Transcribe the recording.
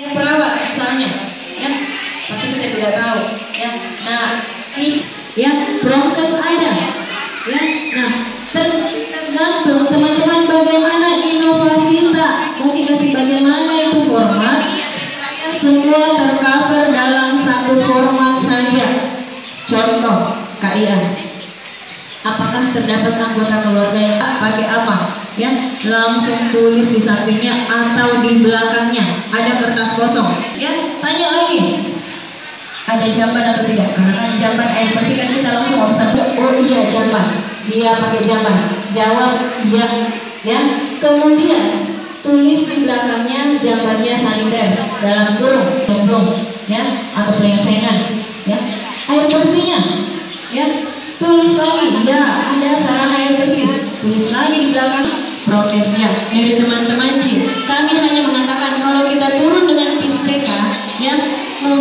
ya perawat misalnya ya pasti kita tidak tahu. Ya nah ini ya prokes ada ya nah tergantung teman-teman bagaimana inovasi kita mungkin kasih bagaimana itu format. Semua tercover dalam satu format saja. Contoh KIA apakah terdapat anggota keluarga yang pakai apa? Ya langsung tulis di sampingnya atau di belakangnya ada kertas kosong. Ya tanya lagi. Ada jamban atau tidak? Karena kan jamban air bersih kan kita langsung observasi oh iya jamban. Dia pakai jamban. Jawab iya. Ya kemudian tulis di belakangnya jambannya saniter dalam kurung cemplung ya atau pelengsengan ya. Air bersihnya ya. Tulis lagi ya ada sarana air bersih. Tulis lagi di belakang. Prokesnya dari teman-teman ya mau